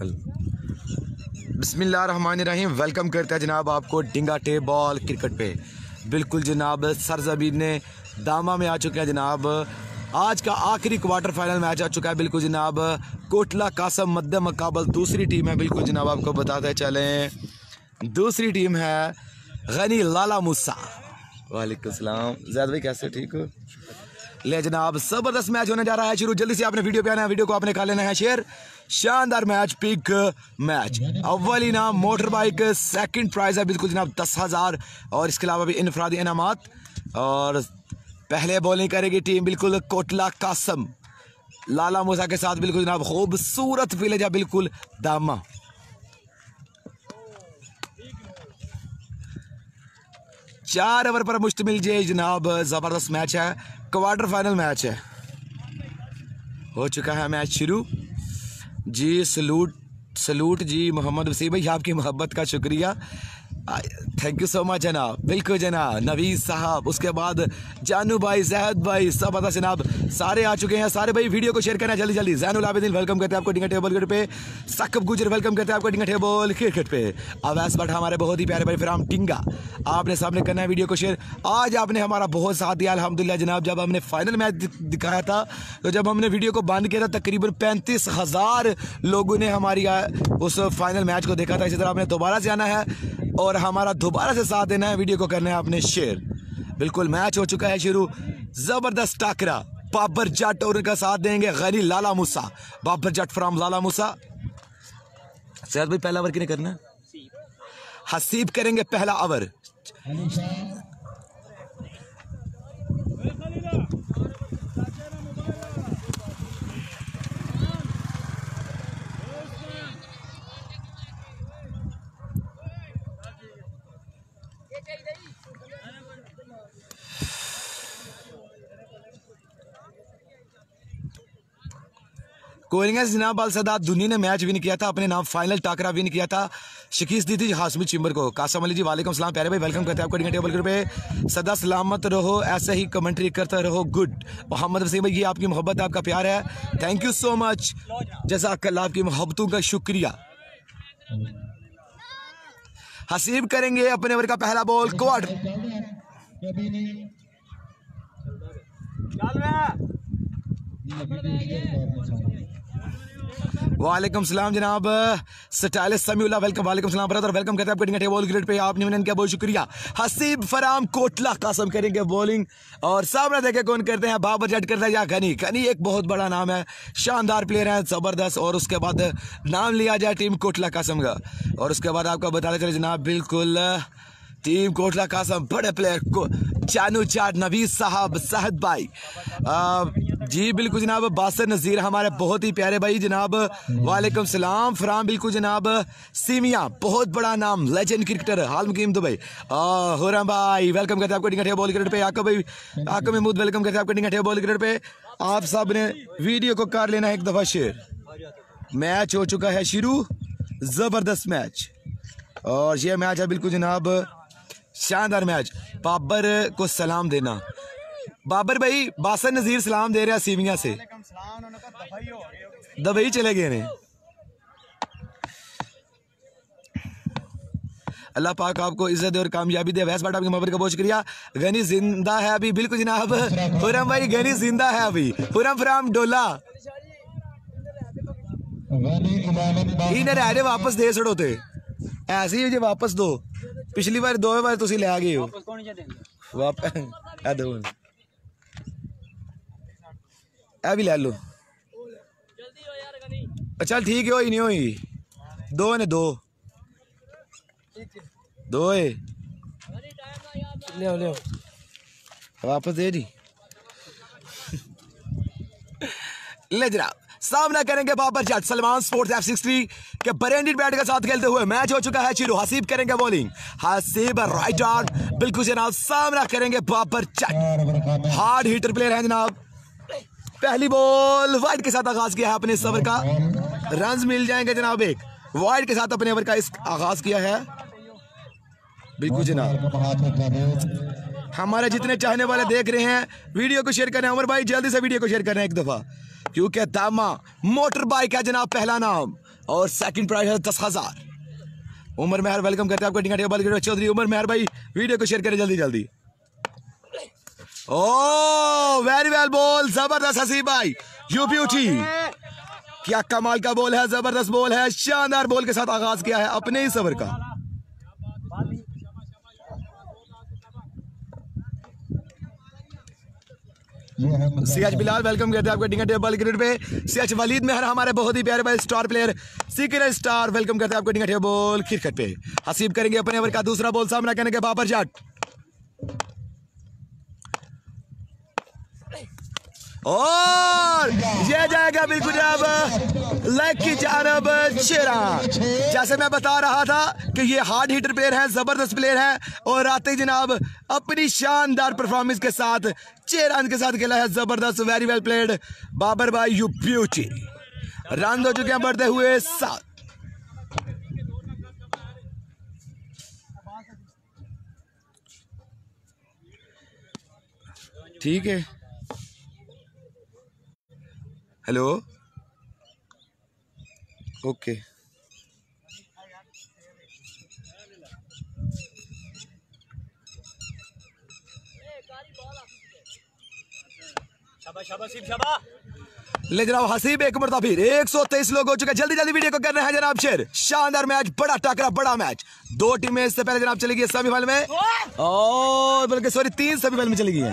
बसमीम वेलकम करते हैं जनाब आपको डिंगा टे बॉल क्रिकेट पे। बिल्कुल जनाब सरजमीन ने दामा में आ चुके हैं जनाब। आज का आखिरी क्वार्टर फाइनल मैच आ चुका है, बिल्कुल जनाब। कोटला कासम मध्य मकाबल दूसरी टीम है, बिल्कुल जनाब आपको बताते चलें। दूसरी टीम है गनी लाला मूसा। वालेकुम जैद भाई, कैसे ठीक हो? ले जनाब, ज़बरदस्त मैच होने जा रहा है शुरू। जल्दी से आपने वीडियो पे आना है वीडियो को आपने खा लेना है शेयर शानदार मैच पिक मैच। अव्वल इनाम मोटर बाइक सेकंड प्राइज है बिल्कुल जनाब, दस हज़ार। और इसके अलावा भी इनफरादी इनामत। और पहले बॉलिंग करेगी टीम बिल्कुल कोटला कासम। लाला मूसा के साथ बिल्कुल जनाब, खूबसूरत विलेज है बिल्कुल दामा। चार ओवर पर मुश्तमिल जनाब, ज़बरदस्त मैच है। क्वार्टर फाइनल मैच है। हो चुका है मैच शुरू। जी, सलूट सलूट जी, मोहम्मद वसीम भाई, आपकी मोहब्बत का शुक्रिया। थैंक यू सो मच जनाब बिल्कुल जनाब नवीज साहब उसके बाद जानू भाई जहद भाई सब अदा जनाब सारे आ चुके हैं सारे भाई वीडियो को शेयर करना जल्दी जल्दी जैनुल आबिदीन वेलकम करते हैं आपको डिंगा टेबल पे सकब गुजर वेलकम करते हैं आपको डिंगा टेबल क्रिकेट पे अवैस बट हमारे बहुत ही प्यारे भाई फिर टिंगा आपने सामने करना है वीडियो को शेयर आज आपने हमारा बहुत साथ दिया अलहमदिल्ला जनाब जब हमने फाइनल मैच दिखाया था तो जब हमने वीडियो को बंद किया था तकरीबन पैंतीस हज़ार लोगों ने हमारी उस फाइनल मैच को देखा था। इसी तरह आपने दोबारा से आना है। और हमारा दोबारा से साथ देना है वीडियो को करना है आपने शेयर। बिल्कुल मैच हो चुका है शुरू। ज़बरदस्त टाकरा। बाबर जट और उनका साथ देंगे गरी लाला मूसा। बाबर जट फ्राम लाला मूसा। सैद भाई पहला ओवर किने करना हसीब करेंगे पहला ओवर। कोयलिंगा जनाब बाल सदात दुनिया ने मैच विन किया था अपने नाम फाइनल टाकरा विन किया था। शकीस दी थी हाशमी चिम्बर को। कासम अली जी वालेकुम सलाम प्यारे भाई वेलकम करते हैं आपको टेबल ग्रुप पे। सदा सलामत रहो ऐसे ही कमेंट्री करता रहो गुड मोहम्मद वसीम भाई ये आपकी मोहब्बत आपका प्यार है। थैंक यू सो मच जैसा कल आपकी मोहब्बतों का शुक्रिया। हसीब करेंगे अपने ओवर का पहला बॉल क्वाड वालेकुम सलाम जनाब। स्टाइलिश समीउल्ला वेलकम वालेकुम सलाम ब्रदर वेलकम करते हैं आपको डिंगा बॉल ग्रेड पे। आपने मैंने क्या, बहुत शुक्रिया। हसीब फराम कोटला कासम करेंगे बॉलिंग और सामने देखे कौन करते हैं, बाबर जट करते हैं, या गनी गनी एक बहुत बड़ा नाम है, शानदार प्लेयर है, ज़बरदस्त। और उसके बाद नाम लिया जाए टीम कोटला कासम का। और उसके बाद आपको बताते चले जनाब, बिल्कुल टीम कोटला कासम, बड़े प्लेयर को, चानू चाट नवीज साहब, सहद भाई। जी, बिल्कुल जनाब। बासर नज़ीर हमारे बहुत ही प्यारे भाई जनाब। वालेकुम सलाम। फराम बिल्कुल जनाब। सीमिया, बहुत बड़ा नाम लेजेंड क्रिकेटर हाल मुकीम भाई। हुरम भाई वेलकम करते हैं आपको डिंगा बॉल क्रिकेट पे। आको भाई, आको महमूद वेलकम करते हैं आपको डिंगा बॉल क्रिकेट पे। आप सबने वीडियो को कर लेना एक दफ़ा शेयर मैच हो चुका है शुरू। ज़बरदस्त मैच और यह मैच है, बिल्कुल जनाब। शानदार मैच बाबर को सलाम देना। बाबर भाई बासर नजीर सलाम दे रहा सीविया से। दबई चले गए ने। अल्लाह पाक आपको इज़्ज़त और कामयाबी दे। वैस बाटा आपकी मोहब्बत का बहुत शुक्रिया। गनी ज़िंदा है अभी बिल्कुल जनाब। हुरम भाई गनी ज़िंदा है अभी। हुरम फ्राम डोला। इन्हें वापस दे छड़ो ते। ऐसे ही जो वापस दो। पिछली बार दो बार तुम लै गए हो। वापस ए भी लै लो। चल ठीक है होई नहीं होई। दो ने दो। दो है। ले ले वापस दे जी ले जनाब सामना करेंगे Babar Jat Salman sports F sixty के ब्रांडेड बैट के साथ खेलते हुए मैच हो चुका है चिरू हसीब करेंगे बॉलिंग। हसीब राइट आर्ट बिल्कुल जनाब सामना करेंगे Babar Jat. Hard hitter player है जनाब। पहली बॉल वाइड के साथ आगाज़ किया है अपने ओवर का। रन मिल जाएँगे जनाब एक। वाइड के साथ अपने ओवर का इस आगाज़ किया है। बिल्कुल जनाब। हमारे जितने चाहने वाले देख रहे हैं, वीडियो को शेयर करें अमर भाई, जल्दी से वीडियो को शेयर करें एक दफ़ा। क्योंकि दामा मोटर बाइक है जनाब, पहला नाम। और सेकंड प्राइज है दस हज़ार। उमर मेहर वेलकम करते हैं आपको। चौधरी। उमर मेहर भाई, वीडियो को शेयर करें जल्दी जल्दी। ओ वेरी वेल बॉल ज़बरदस्त हसीब भाई यू ब्यूटी क्या कमाल का बॉल है ज़बरदस्त बॉल है. शानदार बॉल के साथ आगाज़ किया है अपने ही सबर का. सियाज बिलाल वेलकम करते हैं आपको डिंगा टेबल क्रिकेट पे. सियाज वलीद मेहर हमारे बहुत ही प्यारे भाई star player secret star welcome करते हैं आपको डिंगा टेबल क्रिकेट पे. हसीब करेंगे अपने ओवर का दूसरा बॉल सामना करने के बाबर जाट और ये जाएगा बिल्कुल जब लेग की जानब चेरा जैसे मैं बता रहा था कि ये हार्ड हिटर प्लेयर है, ज़बरदस्त प्लेयर है और आते जनाब अपनी शानदार परफॉर्मेंस के साथ छह रन के साथ खेला है, ज़बरदस्त वेरी वेल प्लेड बाबर भाई यू ब्यूटी रन हो चुके हैं बढ़ते हुए सात। ठीक है। हेलो? ओके। ले जनाब हसीब एक मरता फिर। एक सौ तेईस लोग हो चुके हैं। जल्दी जल्दी वीडियो को कर रहे हैं जनाब शेर। शानदार मैच बड़ा टकरा बड़ा मैच। दो टीमें इससे पहले जनाब चली गई सेमीफाइनल में। और बल्कि सॉरी तीन सेमीफाइनल में चली गई है।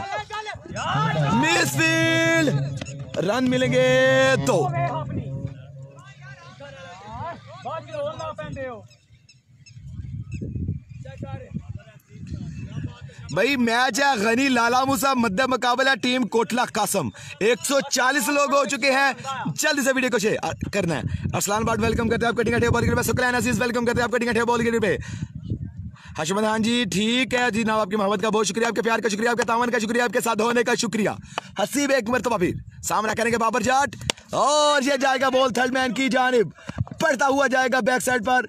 मिस फ़ील्ड रन मिलेंगे तो। भाई, मैच है गनी लाला मूसा मध्य मुकाबला टीम कोटला कासम। 140 लोग हो चुके हैं। जल्दी से वीडियो को शेयर करना है। असलान बाट वेलकम करते हैं आपको टिंगा बॉल पे। शुक्रिया अज़ीज़ वेलकम करते हैं आपको टिंगा बॉल पे। हशमद खान जी, ठीक है जी, नाम आपकी मोहब्बत का बहुत शुक्रिया, आपके प्यार का शुक्रिया, आपके तावन का शुक्रिया, आपके साथ होने का शुक्रिया। हसीब एक मरतबा फिर, सामना करेंगे बाबर जाट और ये जाएगा बॉल थर्ड मैन की जानब। पड़ता हुआ जाएगा बैक साइड पर।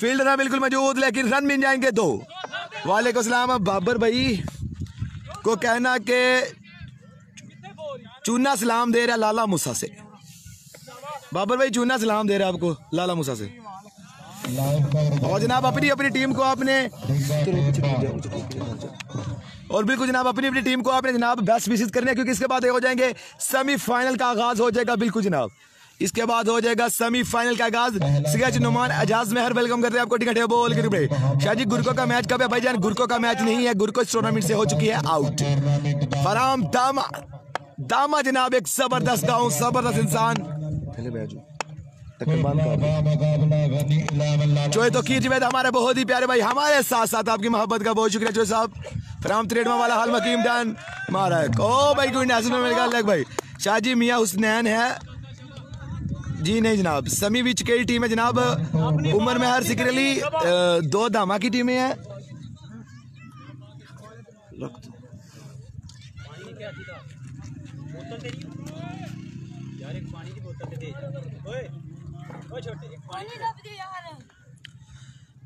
फील्डर है बिल्कुल मौजूद, लेकिन रन मिल जाएँगे दो। वालेकुम सलाम बाबर भाई को कहना के चूना सलाम दे रहा लाला मूसा से। बाबर भाई, चूना सलाम दे रहा आपको, लाला मूसा से। और जनाब, अपनी अपनी टीम को आपने और बिल्कुल जनाब, अपनी अपनी टीम को आपने जनाब बेस्ट विज़िट करने क्योंकि इसके बाद हो जाएँगे सेमीफाइनल का आगाज़ हो जाएगा। बिल्कुल जनाब। इसके बाद हो जाएगा सेमीफाइनल का आगाज़। सियाज नुमान, एजाज मेहर वेलकम करते हैं आपको, टिकट है बोल के शाहजी गुरको का मैच कब है भाईजान गुरको का मैच नहीं है। गुरको इस टूर्नामेंट से हो चुकी है आउट फराम दामा दामा जनाब, एक ज़बरदस्त गाँव, ज़बरदस्त इंसान। पहले बैठो चोए तो कीजिए हमारे बहुत ही प्यारे भाई हमारे साथ साथ आपकी मोहब्बत का बहुत शुक्रिया चोए साहब फ्राम त्रेडमा वाला हाल मकीम डन मारा है ओ भाई कोई नेशनल में निकाल भाई। शाहजी मियाँ हुसनैन है। जी नहीं जनाब समी विच कई टीम है जनाब। उमर में हर सिकर अली दो धामा की टीमें हैं। यार एक पानी की बोतल दे। ओए।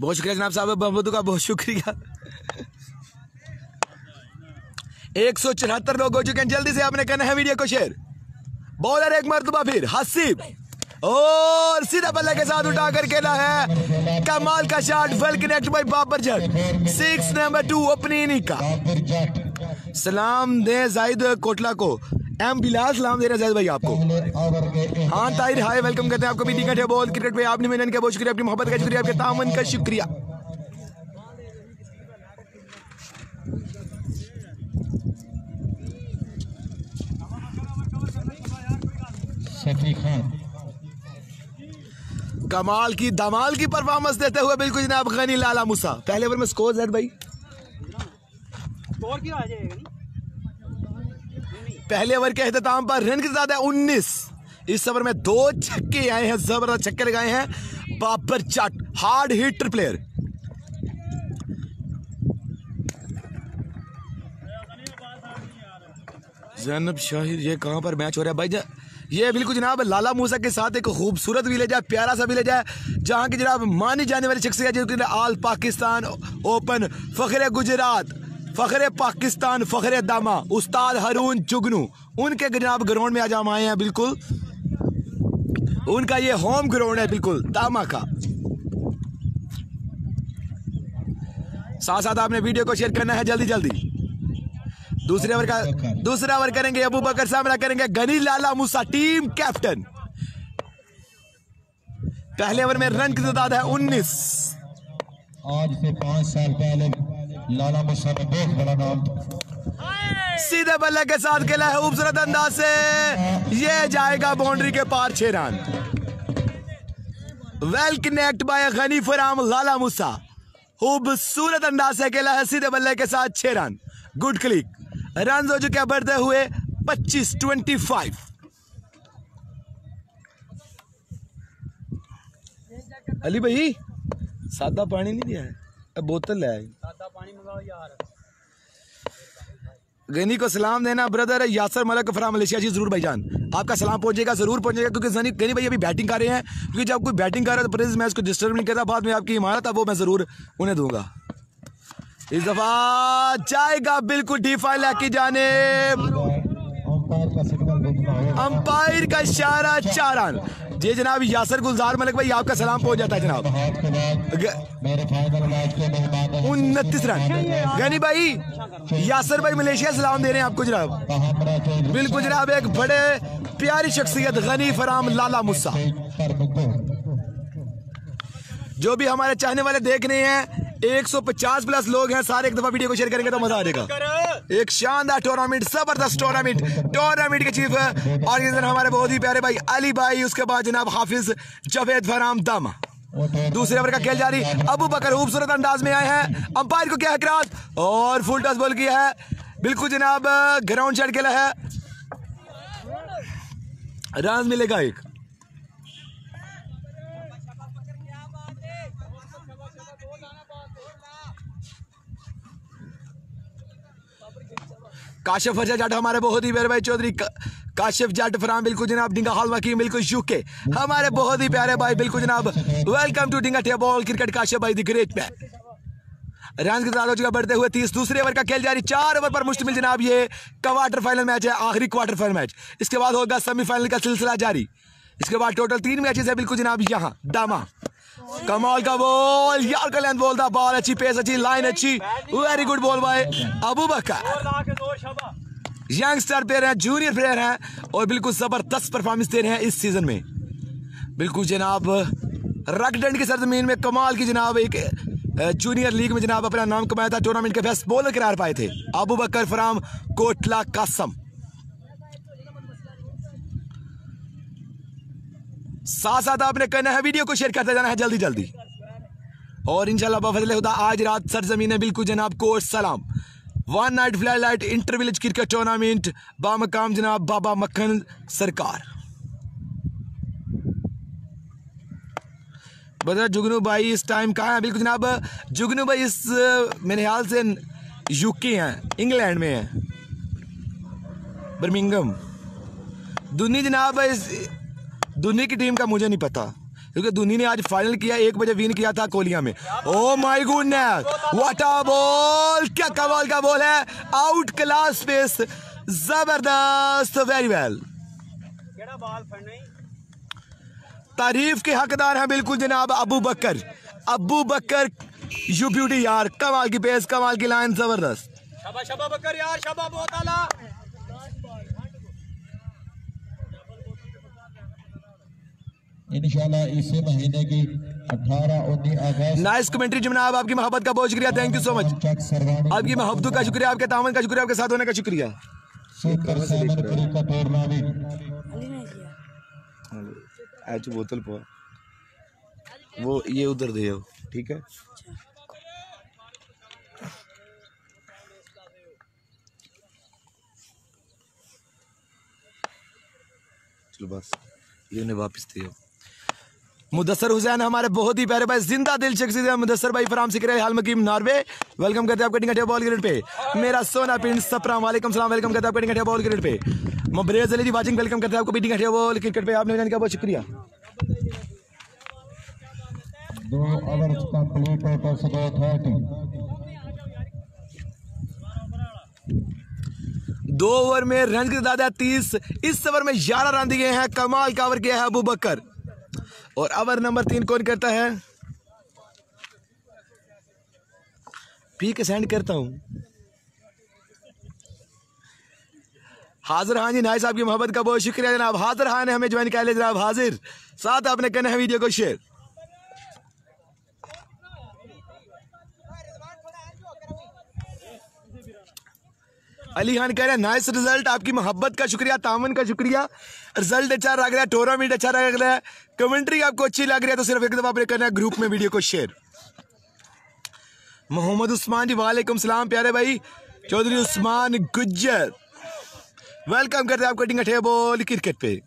बहुत शुक्रिया जनाब साहब मोहम्मद का बहुत शुक्रिया। एक सौ चौहत्तर लोग हो चुके हैं। जल्दी से आपने कहना है वीडियो को शेयर। बॉलर एक मरतबा फिर, हसीब। और सीधा बल्ले के साथ उठा कर खेला है। कमाल का shot well connect by Babar Jat six number two अपनी का। सलाम दे जाहिद कोटला को। एम बिलाल सलाम दे रहे हैं भाई आपको। हाँ ताहिर हाय वेलकम करते हैं आपको भी। टिकट है बहुत क्रिकेट पे आपने मेहनत का बहुत शुक्रिया अपनी मोहब्बत का शुक्रिया आपके तामन का शुक्रिया। कमाल की धमाल की परफॉर्मेंस देते हुए बिल्कुल जनाब गनी लाला मूसा। पहले ओवर में स्कोर जैद भाई। स्कोर क्यों आ जाएगा पहले ओवर के अहतमाम पर रन की ज़्यादा उन्नीस। इस ओवर में दो छक्के आए हैं, ज़बरदस्त छक्के लगाए हैं। बाबर चाट hard hitter player Zainab Shahir, ये कहाँ पर मैच हो रहा है? भाई ये बिल्कुल जनाब, लाला मूसा के साथ एक खूबसूरत विलेज है प्यारा सा विलेज है जहाँ की जनाब मानी जाने वाली शख्सियत जो आल पाकिस्तान ओपन, फखरे गुजरात। फ़खर पाकिस्तान, फ़खर दामा, उस्ताद हरून चुगनू उनके जनाब ग्राउंड में आज हम आए हैं, बिल्कुल। उनका ये होम ग्राउंड है, बिल्कुल, दामा का। साथ साथ आपने वीडियो को शेयर करना है, जल्दी जल्दी। दूसरे ओवर का, दूसरा ओवर करेंगे अबू बकर सामना करेंगे गनी लाला मूसा टीम कैप्टन पहले ओवर में रन की तादाद है उन्नीस। आज से पाँच साल पहले लाला मूसा ने बहुत बड़ा नाम था सीधे बल्ले के साथ खेला है खूबसूरत अंदाज से। ये जाएगा बाउंड्री के पार छह run. Well connect by Ghani from Lala Musa खूबसूरत अंदाज से खेला है सीधे बल्ले के साथ छह रन। गुड क्लिक रन हो चुके बढ़ते हुए 25 25 अली भाई, सादा पानी नहीं दिया है? बोतल ले आई। गनी को सलाम देना brother Yasir Malik from Malaysia. जी ज़रूर भाईजान। आपका सलाम पहुंचेगा ज़रूर पहुंचेगा क्योंकि गनी गनी भाई अभी बैटिंग कर रहे हैं। क्योंकि जब कोई बैटिंग कर रहा है तो प्लीज़ मैं उसको डिस्टर्ब नहीं करता। बाद में आपकी इमारत है वो मैं ज़रूर उन्हें दूँगा। इस दफ़ा जाएगा बिल्कुल डी फ़ाइल जाने। अंपायर का इशारा चार रन जी जनाब, यासर गुलजार मलिक भाई, आपका सलाम पहुँच जाता है जनाब। उनतीस रन। गनी भाई, यासर भाई मलेशिया सलाम दे रहे हैं आपको जनाब। बिल्कुल जनाब, एक बड़े प्यारी शख्सियत गनी फराम लाला मुस्सा जो भी हमारे चाहने वाले देख रहे हैं 150 प्लस लोग हैं, सारे एक दफ़ा वीडियो को शेयर करेंगे तो मज़ा आ जाएगा एक शानदार टूर्नामेंट ज़बरदस्त टूर्नामेंट टूर्नामेंट के चीफ ऑर्गेनाइजर हमारे बहुत ही प्यारे भाई अली भाई, उसके बाद जनाब हाफिज जवेद फराम दामा। दूसरे ओवर का खेल जारी। अबू बकर खूबसूरत अंदाज में आए हैं। अंपायर को क्या हकरात और फुल टॉस बॉल किया है। बिल्कुल जनाब ग्राउंड शॉट खेला है। रन मिलेगा एक। काशिफ फरजा जाट हमारे बहुत ही प्यारे भाई चौधरी काशिफ जाट फराम बिल्कुल जनाब, डिंगा हॉल वकीम बिल्कुल यूके। हमारे बहुत ही प्यारे भाई, बिल्कुल जनाब welcome to Dinga table cricket Kashif भाई द ग्रेट मैन रन की का बढ़ते हुए तीस, दूसरे ओवर का खेल जारी, चार ओवर पर मुश्तमिल जनाब, ये क्वार्टर फाइनल मैच है, आखिरी क्वार्टर फाइनल मैच इसके बाद होगा सेमीफाइनल का सिलसिला जारी। इसके बाद टोटल तीन मैचेस है, बिल्कुल जनाब, यहाँ, दामा। कमाल का बॉल, यार का लेंथ बॉल था बॉल अच्छी पेस अच्छी लाइन अच्छी। Very good ball by Abu Bakar. Youngster player हैं जूनियर प्लेयर हैं, और बिल्कुल ज़बरदस्त परफॉर्मेंस दे रहे हैं इस सीज़न में। बिल्कुल जनाब रगडंड की सरजमीन में कमाल की जनाब एक जूनियर लीग में जनाब अपना नाम कमाया था टूर्नामेंट के बेस्ट बॉलर करार पाए थे। अबू बकर फराम कोटला कासम। साथ साथ आपने करना है वीडियो को शेयर करते जाना है जल्दी जल्दी। और इंशाल्लाह बफजल खुदा, आज रात सरजमीन है, बिल्कुल जनाब कोट सलाम। One night floodlight inter village cricket tournament बामकाम जनाब बाबा मक्खन सरकार। बता, जुगनू भाई इस टाइम कहाँ है? बिल्कुल जनाब, जुगनू भाई इस, मेरे ख्याल से यूके हैं इंग्लैंड में है। बर्मिंगम दुनी जनाब, इस दुनी की टीम का मुझे नहीं पता क्योंकि दुनी ने आज फाइनल किया एक बजे विन किया था कोलिया में। ओ my goodness what a ball क्या कमाल का बॉल है। आउट क्लास पेस ज़बरदस्त वेरी वेल तारीफ़ के हकदार हैं बिल्कुल जनाब अबू बकर। अबू बकर यू ब्यूटी यार। कमाल की पेस कमाल की लाइन ज़बरदस्त। शबा शबा बकर यार शबा बहुत आला। इंशाल्लाह इसी महीने की 18 19 अगस्त। नाइस कमेंट्री जनाब आपकी मोहब्बत का बहुत शुक्रिया थैंक यू सो मच आपकी मोहब्बत का शुक्रिया आपके तामन का शुक्रिया आपके साथ होने का शुक्रिया। आज बोतल पो। वो ये उधर दे ठीक है? चलो बस ये उन्हें वापस दे मुदसर हुसैन हमारे बहुत ही प्यारे भाई ज़िंदा दिल शख्सियत है मुदसर भाई फराम सिक रहे हाल मकीम नॉर्वे। वेलकम करते हैं आपको बॉल ग्रेड पे। मेरा सोना पिंड सपरा वालेकुम सलाम वेलकम करते हैं आपको बॉल ग्रेड पे। मबरेज अली जी वाचिंग वेलकम करते हैं आपको भी टिंगटिया बॉल क्रिकेट पे। आपने जाने का बहुत शुक्रिया। दो ओवर्स कंप्लीट टोटल स्कोर 30 दो ओवर में रन की तादाद है तीस इस ओवर में ग्यारह रन दिए हैं कमाल कावर किया है अबू बकर। और अवर नंबर तीन कौन करता है? पी के सेंड करता हूँ। हाजिर हाँ जी नाई साहब की मोहब्बत का बहुत शुक्रिया जनाब। हाजिर हाँ ने हमें ज्वाइन कर लिया जनाब हाजिर। साथ आपने कहना है वीडियो को शेयर अली खान कह रहे हैं नाइस रिज़ल्ट आपकी मोहब्बत का शुक्रिया, तामन का शुक्रिया। रिज़ल्ट अच्छा लग रहा है टूर्नामेंट अच्छा लग रहा है। कमेंट्री आपको अच्छी लग रही है तो सिर्फ़ एक दफ़ा करना है ग्रुप में वीडियो को शेयर मोहम्मद उस्मान जी, वालेकुम सलाम, प्यारे भाई। चौधरी उस्मान गुज्जर। वेलकम करते हैं आपको टिंग बॉल क्रिकेट पे।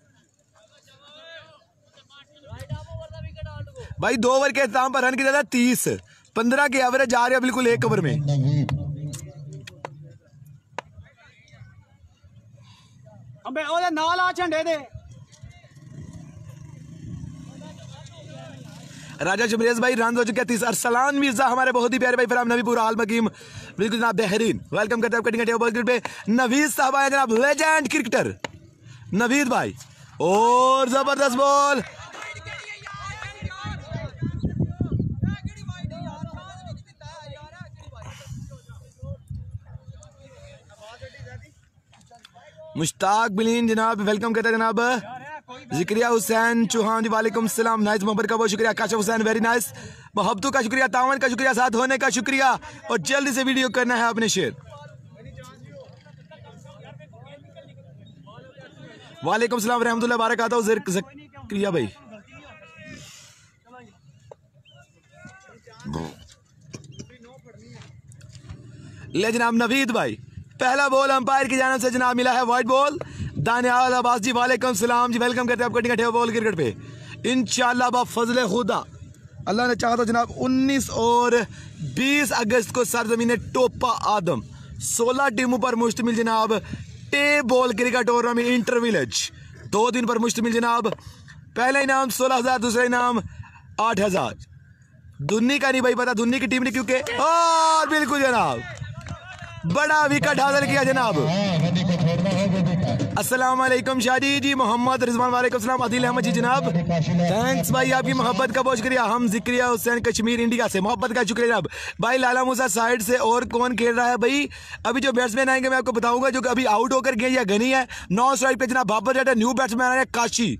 भाई, दो ओवर के अख्ताम पर रन की ज़्यादा तीस। पंद्रह के एवरेज आ रहे हैं, बिल्कुल एक ओवर में। ਅੰਬੇ ਉਹਦੇ ਨਾਲ ਆ ਝੰਡੇ ਦੇ राजा शमरेज भाई रन हो चुके हैं तीस अरसलान मिर्जा हमारे बहुत ही प्यारे भाई फराम नबीपुर आल मकीम बिल्कुल जनाब बेहरीन वेलकम करते हैं कटिंग बॉल क्रिकेट पे नवीद साहब आए जनाब लेजेंड क्रिकेटर नवीद भाई और जबरदस्त बॉल मुश्ताक बिलीन, जनाब वेलकम कहते हैं जनाब। जिक्रिया हुसैन चौहान जी, वालेकुम सलाम। नाइस मोहब्बत का बहुत शुक्रिया। काशफ हुसैन वेरी नाइस मोहब्बतों का शुक्रिया, तावन का शुक्रिया, साथ होने का शुक्रिया। और जल्दी से वीडियो करना है आपने शेयर वालेकुम सलाम, रहमतुल्लाह बारक आता हूँ जक्रिया भाई। ले जनाब नवीद भाई। पहला बॉल अंपायर की जानब से जनाब मिला है वाइट बॉल दानियाल अब्बास जी, वालेकुम सलाम जी। वेलकम करते हैं आपको टिकट है बॉल क्रिकेट पे बा फजल खुदा। अल्लाह ने चाहा तो जनाब 19 और 20 अगस्त को सरजमीन टोपा आदम। 16 टीमों पर मुश्तमिल जनाब। Tape ball cricket tournament inter village दो दिन पर मुश्तमिल जनाब। पहला इनाम सोलह हज़ार, दूसरा इनाम आठ हज़ार। दुन्नी का नहीं भाई पता दुन्नी की टीम ने क्योंकि और बिल्कुल जनाब। बड़ा विकेट हासिल किया जनाब। वालेकुम शादी जी, मोहम्मद रिजवान वालेकुम अदिल अहमद जी जनाब। थैंक्स भाई, आपकी मोहब्बत का बहुत शुक्रिया। हम जिक्रिया हुसैन कश्मीर, इंडिया से। मोहब्बत का शुक्रिया जनाब। भाई, लाला मूसा साइड से और कौन खेल रहा है? भाई, अभी जो बैट्समैन आएँगे, मैं आपको बताऊँगा, जो अभी आउट होकर गए या गनी है। नौ स्ट्राइक पे जनाब, बाबर जाटा न्यू बैट्समैन आ रहे हैं, काशी।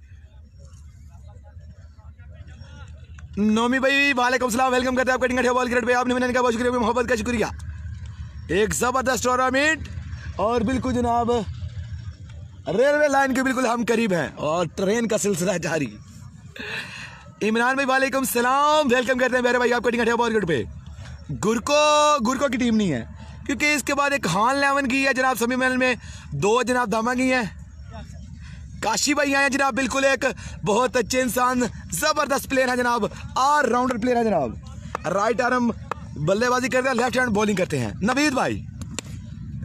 नोमी भाई, वालेकुम वेलकम करते हैं आपका बॉल क्रिकेट पे। आपने मिलने का बहुत शुक्रिया, मोहब्बत का शुक्रिया। एक ज़बरदस्त टूर्नामेंट और बिल्कुल जनाब रेलवे लाइन के बिल्कुल हम करीब हैं और ट्रेन का सिलसिला जारी। इमरान भाई, वालेकुम सलाम। वेलकम करते हैं मेरे भाई आपको टिकट है बॉलीवुड पे। गुरको गुरको की टीम नहीं है, क्योंकि इसके बाद एक हान लेवन की है जनाब सेमीफाइनल में। दो जनाब दामा की हैं। काशी भाई आए जनाब, बिल्कुल एक बहुत अच्छे इंसान, ज़बरदस्त प्लेयर है जनाब। ऑल राउंडर प्लेयर है जनाब। राइट आर्म बल्लेबाजी करते हैं लेफ़्ट हैंड बॉलिंग करते हैं। नवीद भाई,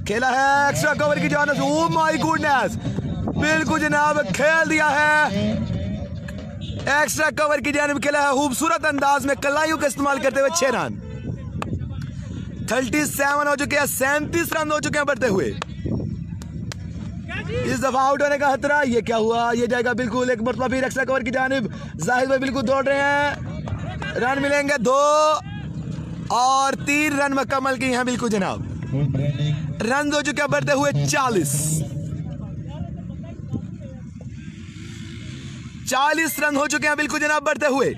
खेला है एक्स्ट्रा कवर की जान ओ माय गुडनेस बिल्कुल जनाब, खेल दिया है। एक्स्ट्रा कवर की जानब खेला है, खूबसूरत अंदाज में कलाइयों का इस्तेमाल करते हुए छह रन। थर्टी सेवन हो चुके हैं, सैंतीस रन हो चुके हैं बढ़ते हुए। इस दफ़ा आउट होने का खतरा, ये क्या हुआ? ये जाएगा बिल्कुल एक मरतबा फिर एक्स्ट्रा कवर की जानब। जाहिद भाई बिल्कुल दौड़ रहे हैं। रन मिलेंगे दो। और तीन रन मुकम्मल की हैं बिल्कुल जनाब। रन हो चुके बढ़ते हुए चालीस। चालीस रन हो चुके हैं बिल्कुल जनाब, बढ़ते हुए।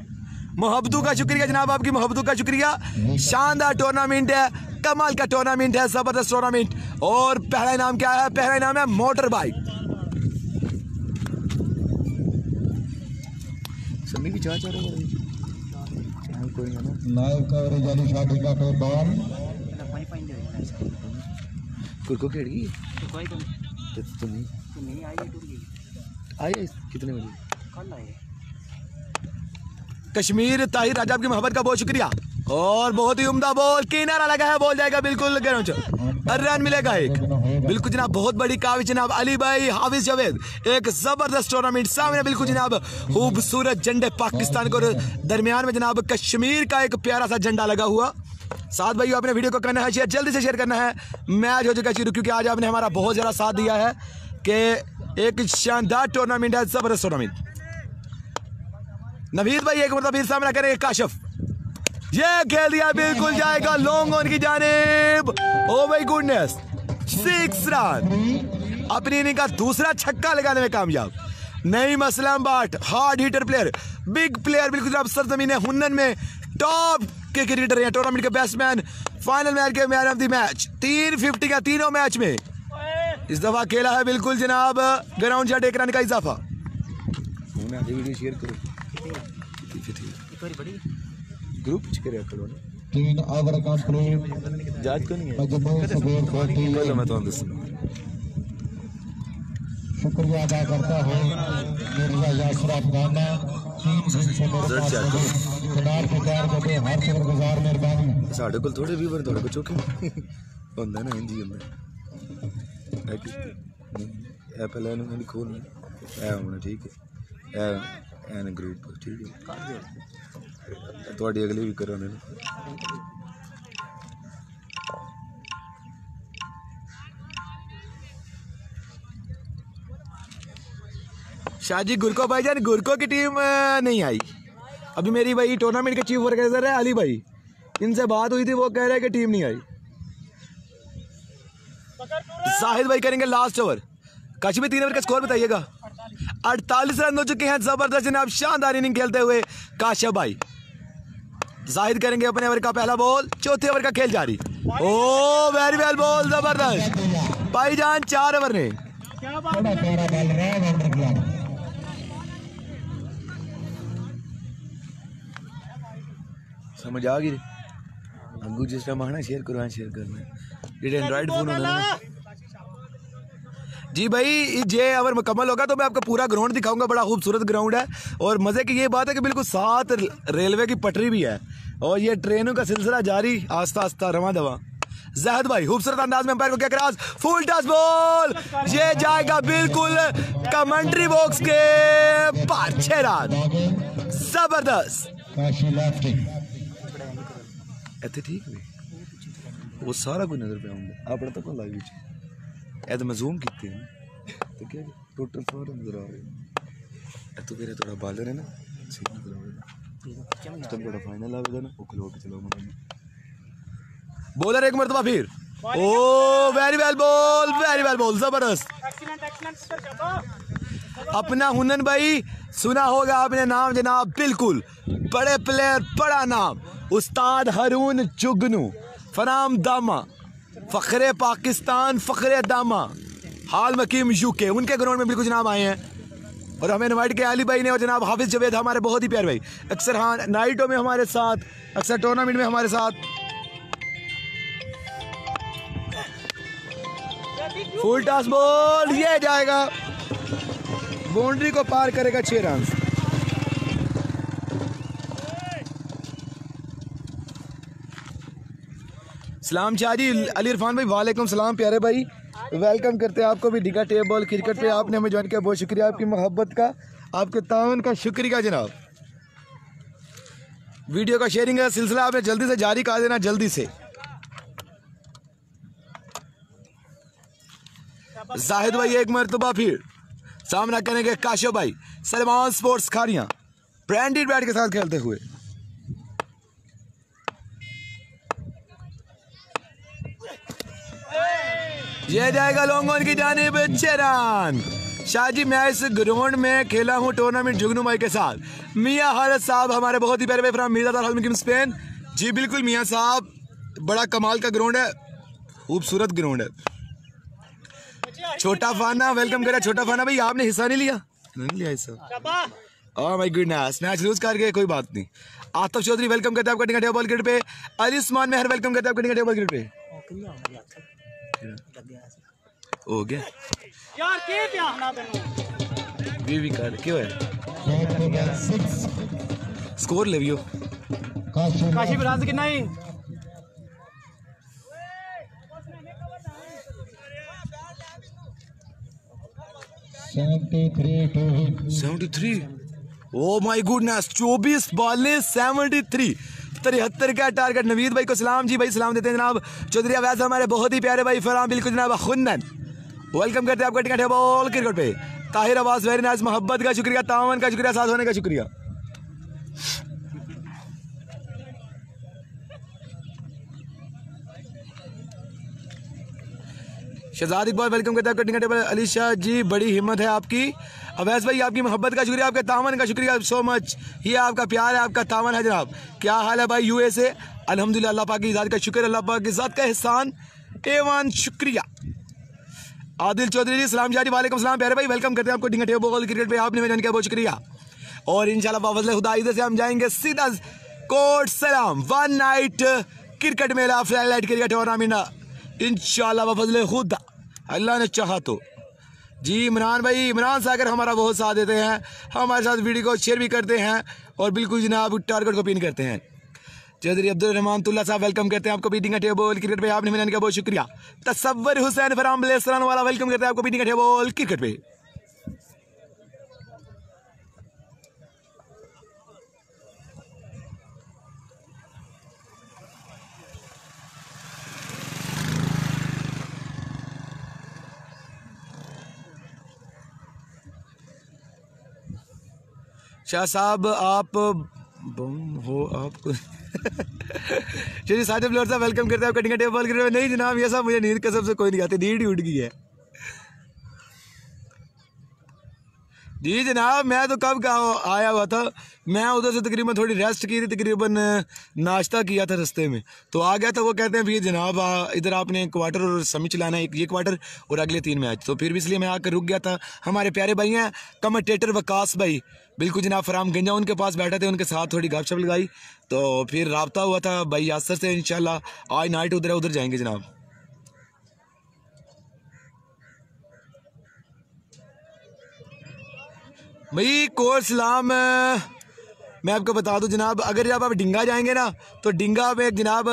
मोहब्बतों का शुक्रिया जनाब, आपकी मोहब्बतों का शुक्रिया। शानदार टूर्नामेंट है, कमाल का टूर्नामेंट है, ज़बरदस्त टूर्नामेंट और पहला इनाम क्या है? पहला इनाम है मोटर बाइक समी भी नायब कवरेज अली शादी का पे बॉल कुरको खेड़ गई? तो तो नहीं। आई कितने बजे? कश्मीर ताहिर राजा की मोहब्बत का बहुत शुक्रिया। और बहुत ही उम्दा बॉल किनारा लगा है बॉल जाएगा बिल्कुल रन मिलेगा एक। बिल्कुल जनाब, बहुत बड़ी काविश जनाब अली भाई, हाफिज जावेद। एक ज़बरदस्त टूर्नामेंट सामने, बिल्कुल जनाब, खूबसूरत झंडे पाकिस्तान को दरमियान में जनाब कश्मीर का एक प्यारा सा झंडा लगा हुआ। साथ भाई आपने वीडियो को करना है शेयर जल्दी से शेयर करना है। मैच हो चुका शुरू, क्योंकि आज आपने हमारा बहुत ज़्यादा साथ दिया है कि एक शानदार टूर्नामेंट है, ज़बरदस्त टूर्नामेंट नवीद भाई, एक मतलब सामना करेंगे, काशफ। ये खेल दिया बिल्कुल जाएगा लॉन्ग ऑन की जानेब। Oh my goodness six run अपनी इनिंग का दूसरा छक्का लगाने में कामयाब। नई मसलम बाट hard hitter player big player बिल्कुल अब सरजमीन हुन्नन में। टॉप के क्रिकेटर हैं टूर्नामेंट के बैट्समैन फाइनल मैच के मैन ऑफ़ द मैच तीन फिफ्टी का तीनों मैच में। इस दफ़ा खेला है बिल्कुल जनाब ग्राउंड शॉट एक रन का इजाफा। वीडियो शेयर करो ग्रुप च करिया करो ना तीन ओवर कंप्लीट जांच को नहीं है मजमू सबूर फोर्टी पहले मैं तो दसूंगा शुक्रिया अदा करता हूँ मिर्जा यासर अफगाना टीम सिंह से मेरे जरा पास चेक मौजूद किनार पे तैयार करते हर शुक्रगुजार मेहरबानी ਸਾਡੇ ਕੋਲ ਥੋੜੇ ਵੀਵਰ ਤੁਹਾਡੇ ਕੋਲ ਚੁੱਕੇ ਹੁੰਦਾ ਨਾ ਇੰਜੀ ਹੁੰਦਾ ਹੈ ਕਿ ਇਹ ਪਹਿਲਾਂ ਇਹਨੂੰ ਨਹੀਂ ਖੋਲਣਾ ਇਹ ਹੋਣਾ ਠੀਕ ਹੈ ਇਹ ਐਨ ਗਰੁੱਪ ਠੀਕ ਹੈ ਤੁਹਾਡੀ ਅਗਲੀ ਵੀ ਕਰੋ ਨੇ शाहजी गुरको भाईजान गुरको की टीम अ, नहीं आई अभी मेरी भाई टूर्नामेंट के चीफ ऑर्गेनाइजर है अली भाई इनसे बात हुई थी वो कह रहे हैं कि टीम नहीं आई साहिद भाई करेंगे लास्ट ओवर काशी में तीन ओवर का स्कोर बताइएगा अड़तालीस रन हो चुके हैं जबरदस्त जनाब शानदार इनिंग खेलते हुए काशफ भाई जाहिद करेंगे अपने ओवर का पहला बॉल। चौथे ओवर का खेल जारी ओ वेरी वेल बॉल ज़बरदस्त। भाईजान चार ओवर ने। समझ आ गई अंगू जिस टाइम आना शेयर करो शेयर करना ये एंड्रॉइड फ़ोन होना जी भाई ये अगर मुकम्मल होगा तो मैं आपको पूरा ग्राउंड दिखाऊंगा बड़ा खूबसूरत ग्राउंड है और मज़े की ये बात है कि बिल्कुल साथ रेलवे की पटरी भी है और ये ट्रेनों का सिलसिला जारी आस्ता आस्ता रवा दवा जहद भाई खूबसूरत अंदाज में अंपायर को क्या क्रॉस फुल टच बॉल ये जाएगा बिल्कुल कमेंट्री बॉक्स के पार छह रन आगे जबरदस्त काशी लेफ्टिंग ਇੱਥੇ ਠੀਕ ਵੀ ਉਹ ਸਾਰਾ ਕੁਝ ਨਜ਼ਰ ਪਿਆ ਹੁੰਦਾ ਆਪਣਾ ਤਾਂ ਕੋਈ ਲਾਈਵ ਵਿੱਚ ਇਹ ਤਾਂ ਮੈਂ ਜ਼ੂਮ ਕੀਤੀ ਹੈ ਨਾ ਤੇ ਕੀ ਟੋਟਲ ਸਾਰਾ ਨਜ਼ਰ ਆ ਰਿਹਾ ਇੱਥੋਂ ਫਿਰ ਥੋੜਾ ਬਾਲਰ ਹੈ ਨਾ ਸਹੀ ਨਜ਼ਰ ਆ ਰਿਹਾ ਉਸ ਟਾਈਮ ਥੋੜਾ ਫਾਈਨਲ ਆਵੇਗਾ ਨਾ ਉਹ ਖਲੋ ਕੇ ਚਲਾਓ ਮਤਲਬ बॉलर एक मरतबा फिर oh very well ball very well ball जबरदस्त एक्सीलेंट एक्सीलेंट शाबाश अपना हुनन भाई सुना होगा आपने नाम जनाब बिल्कुल बड़े प्लेयर बड़ा नाम उस्ताद हरून चुगनू फराम दामा फ़खरे पाकिस्तान, फ़खरे दामा। हाल मकीम यूके उनके ग्राउंड में भी कुछ नाम आए हैं। और हमें इनवाइट किया अली भाई ने और जनाब हाफिज जवेद, हमारे बहुत ही प्यार भाई। अक्सर हाँ नाइटों में हमारे साथ, अक्सर टूर्नामेंट में हमारे साथ। फुल टॉस बॉल ये जाएगा। बाउंड्री को पार करेगा छह रन सलाम शाह जी अली इरफान भाई, वालेकुम सलाम प्यारे भाई। वेलकम करते हैं आपको भी डिगा टेबल क्रिकेट पे। आपने हमें ज्वाइन किया, बहुत शुक्रिया आपकी मोहब्बत का, आपके तावन का शुक्रिया जनाब। वीडियो का शेयरिंग का सिलसिला आपने जल्दी से जारी कर देना, जल्दी से। जाहिद भाई, एक मरतबा फिर। सामना करेंगे काशो भाई, Salman sports Kharian. Branded bat के साथ खेलते हुए। ये जाएगा लॉन्ग ऑन की जानिब चेरान। शाहजी मैं इस ग्राउंड में खेला हूँ टूर्नामेंट जुगनू भाई के साथ। मियाँ हालत साहब हमारे बहुत ही प्यारे भाई फ्राम मीरजा स्पेन। जी बिल्कुल मियाँ साहब बड़ा कमाल का ग्राउंड है खूबसूरत ग्राउंड है। छोटा फाना वेलकम करा छोटा फाना। भाई आपने हिस्सा नहीं लिया? नहीं लिया हिस्सा। Oh my goodness match lose कर गए कोई बात नहीं। आतफ चौधरी वेलकम करते हैं आपका टिंगा टेबल क्रिकेट पे। अली उस्मान मेहर वेलकम करते हैं आपका टिंगा टेबल क्रिकेट पे। हो गया। यार के प्याहना तेनू वी वी कर क्यों है? स्कोर ले लियो काशी काशी बिराज कितना ही seventy three two hit 73 oh my goodness 24 बॉलें 73 तिहत्तर का टारगेट नवीद भाई को सलाम जी, भाई सलाम देते हैं जनाब। चौधरी अवैस हमारे, बहुत ही प्यारे भाई फराम बिल्कुल जनाब खुंदन वेलकम करते हैं आपका टिकट बॉल क्रिकेट पे। ताहिर आवाज़ वेरी नाइस मोहब्बत का शुक्रिया, तावन का शुक्रिया, साथ होने का शुक्रिया। शहजाद इकबाल वेलकम करते हैं आपका टिकट टेबल अली शाह जी, बड़ी हिम्मत है आपकी। अवैस भाई, आपकी मोहब्बत का शुक्रिया, आपके तावन का शुक्रिया सो मच ये आपका प्यार है, आपका तावन है जनाब। क्या हाल है भाई यूए से अल्हम्दुलिल्लाह, अल्लाह पाक की का शुक्र, अल्लाह पाक की का एहसान, एवान शुक्रिया। आदिल चौधरी जी, सलाम जारी वालेकुम सलाम, प्यारे भाई वेलकम करते हैं आपको टिकट टेबल क्रिकेट पे। आपने मेरे किया बहुत शुक्रिया। और इंशाल्लाह बाफजल खुदा इधर से हम जाएँगे सीधा कोट सलाम। वन नाइट क्रिकेट मेला फ्लाई लाइट क्रिकेट टूर्नामेंट इंशाल्लाह बाफजल खुदा। अल्लाह ने चाहा तो। जी, इमरान भाई, इमरान सागर हमारा बहुत साथ देते हैं, हमारे साथ वीडियो को शेयर भी करते हैं, और बिल्कुल जनाब टारगेट को पिन करते हैं। चौधरी अब्दुल रहमान तुल्ला साहब वेलकम करते हैं आपको बीटिंग टेबल क्रिकेट पे आपने मिलाने का बहुत शुक्रिया। तस्वर हुसैन फराम वाला वेलकम करते हैं आपको बीटिंग टेबल क्रिकेट पे। शाह साहब, आप हो आपको चलिए साजिद साहब वेलकम करते हैं आपका टिकट टेबल नहीं जनाब, ये सब मुझे नींद कसम से कोई नहीं आती, नींद ही उठ गई है। जी जनाब, मैं तो कब का आया हुआ था? मैं उधर से तकरीबन थोड़ी रेस्ट की थी, तकरीबन नाश्ता किया था रास्ते में। तो आ गया था, वो कहते हैं, भैया जनाब इधर आपने क्वार्टर और समी चलाना है, एक, ये क्वार्टर और अगले तीन मैच तो फिर भी इसलिए मैं आकर रुक गया था। हमारे प्यारे भाई हैं कमेंटेटर वकास भाई। बिल्कुल जनाब फराम गंजा उनके पास बैठे थे, उनके साथ थोड़ी गपशप लगाई। तो फिर रबता हुआ था भाई यासर से, इंशाल्लाह। आज नाइट उधर उधर जाएँगे जनाब। भाई कोर्स सलाम मैं आपको बता दूँ जनाब, अगर जब आप डिंगा जाएँगे ना तो डिंगा में जनाब,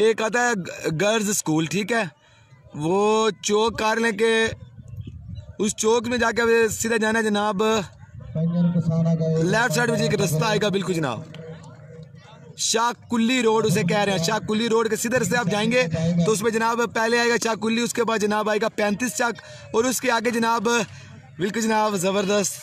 एक आता है गर्ल्स स्कूल, ठीक है? वो चौक कार लेके, उस चौक में जाके सीधा जाना है जनाब। लेफ़्ट साइड में एक रास्ता आएगा, बिल्कुल जनाब। शाहकुल्ली रोड उसे कह रहे हैं। शाहकुल्ली रोड के सीधे रास्ते आप जाएँगे तो उसमें जनाब पहले आएगा शाहकुल्ली उसके बाद जनाब आएगा पैंतीस चाक, और उसके आगे जनाब, बिल्कुल जनाब, ज़बरदस्त।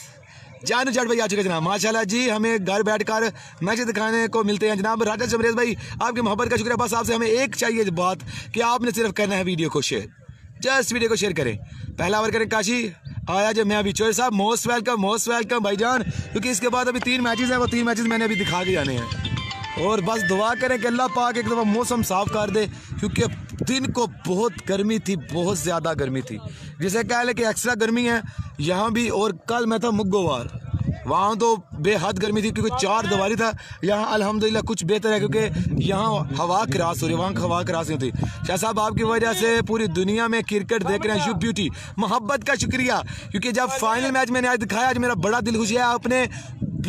जानू जाट भाई आ चुके जनाब। माशाल्लाह जी, हमें घर बैठकर मैच दिखाने को मिलते हैं। जनाब, राजा चमरेज भाई, आपकी मोहब्बत का शुक्रिया। बस आपसे हमें एक चाहिए बात कि आपने सिर्फ़ करना है वीडियो को शेयर। जस्ट वीडियो को शेयर करें। पहला बार करें काशी। आया जब मैं अभी चोर साहब, मोस्ट वेलकम मोस्ट वेलकम भाईजान। क्योंकि इसके बाद अभी तीन मैचेस हैं, वो तीन मैचेज मैंने अभी दिखा के जाने हैं। और बस दुआ करें कि अल्लाह पाक एक दफ़ा मौसम साफ़ कर दे, क्योंकि दिन को बहुत गर्मी थी, बहुत ज़्यादा गर्मी थी। जिसे कह ले कि एक्स्ट्रा गर्मी है, यहाँ भी और कल मैं था मुग्गोवार वहाँ तो बेहद गर्मी थी, क्योंकि चार दीवारी था। यहाँ अल्हम्दुलिल्लाह कुछ बेहतर है, क्योंकि यहाँ हवा क्रॉस हो रही है, वहाँ हवा क्रॉस नहीं होती। शाह साहब, आपकी वजह से पूरी दुनिया में क्रिकेट देख रहे हैं यू ब्यूटी मोहब्बत का शुक्रिया, क्योंकि जब फाइनल मैच मैंने आज दिखाया, आज मेरा बड़ा दिल खुश है, आपने